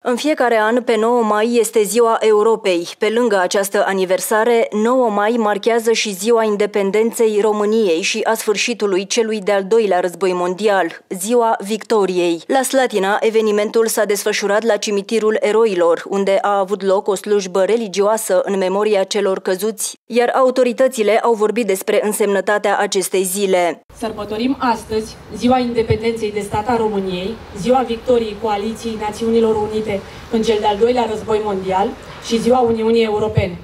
În fiecare an, pe 9 mai, este Ziua Europei. Pe lângă această aniversare, 9 mai marchează și Ziua Independenței României și a sfârșitului celui de-al doilea război mondial, Ziua Victoriei. La Slatina, evenimentul s-a desfășurat la cimitirul eroilor, unde a avut loc o slujbă religioasă în memoria celor căzuți, iar autoritățile au vorbit despre însemnătatea acestei zile. Sărbătorim astăzi Ziua Independenței de stat a României, Ziua Victoriei Coaliției Națiunilor Unite în cel de-al doilea război mondial și Ziua Uniunii Europene.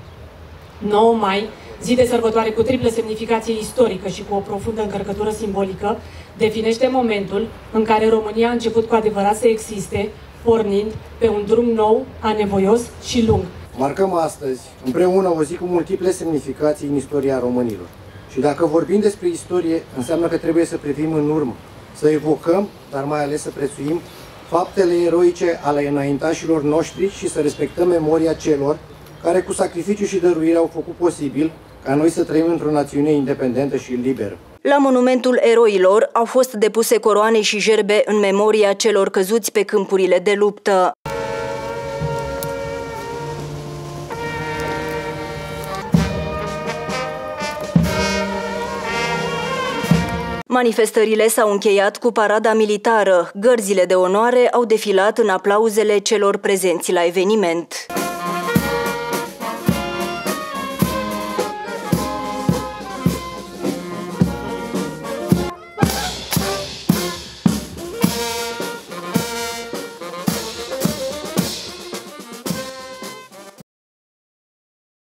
9 mai, zi de sărbătoare cu triplă semnificație istorică și cu o profundă încărcătură simbolică, definește momentul în care România a început cu adevărat să existe, pornind pe un drum nou, anevoios și lung. Marcăm astăzi, împreună, o zi cu multiple semnificații în istoria românilor. Și dacă vorbim despre istorie, înseamnă că trebuie să privim în urmă, să evocăm, dar mai ales să prețuim faptele eroice ale înaintașilor noștri și să respectăm memoria celor care cu sacrificiu și dăruire au făcut posibil ca noi să trăim într-o națiune independentă și liberă. La monumentul eroilor au fost depuse coroane și gerbe în memoria celor căzuți pe câmpurile de luptă. Manifestările s-au încheiat cu parada militară. Gărzile de onoare au defilat în aplauzele celor prezenți la eveniment.